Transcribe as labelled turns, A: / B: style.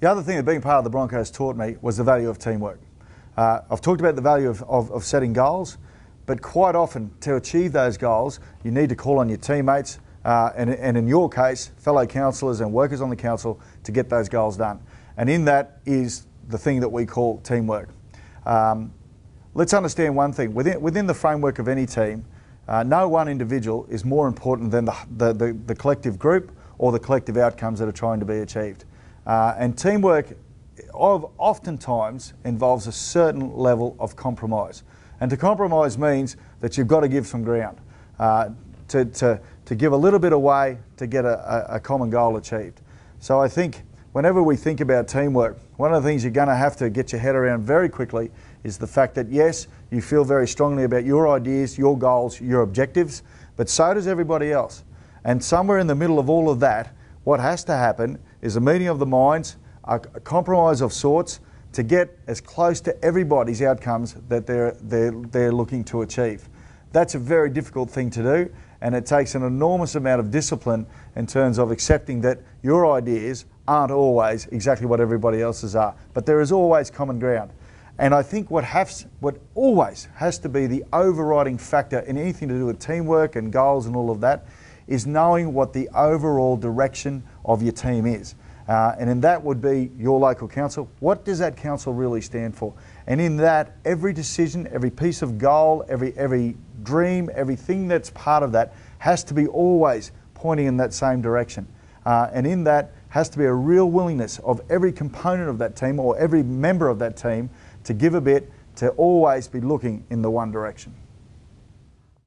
A: The other thing that being part of the Broncos taught me was the value of teamwork. Uh, I've talked about the value of, of, of setting goals, but quite often to achieve those goals, you need to call on your teammates, uh, and, and, in your case, fellow councillors and workers on the council to get those goals done. And in that is the thing that we call teamwork. Um, let's understand one thing within, within the framework of any team, uh, no one individual is more important than the, the, the, the, collective group or the collective outcomes that are trying to be achieved. Uh, and teamwork of, oftentimes involves a certain level of compromise. And to compromise means that you've got to give some ground, uh, to, to, to give a little bit away to get a, a common goal achieved. So I think whenever we think about teamwork, one of the things you're going to have to get your head around very quickly is the fact that yes, you feel very strongly about your ideas, your goals, your objectives, but so does everybody else. And somewhere in the middle of all of that, what has to happen is a meeting of the minds, a compromise of sorts to get as close to everybody's outcomes that they're, they're, they're looking to achieve. That's a very difficult thing to do, and it takes an enormous amount of discipline in terms of accepting that your ideas aren't always exactly what everybody else's are, but there is always common ground. And I think what, has, what always has to be the overriding factor in anything to do with teamwork and goals and all of that is knowing what the overall direction of your team is. Uh, and in that would be your local council. What does that council really stand for? And in that, every decision, every piece of goal, every, every dream, everything that's part of that has to be always pointing in that same direction. Uh, and in that has to be a real willingness of every component of that team or every member of that team to give a bit, to always be looking in the one direction.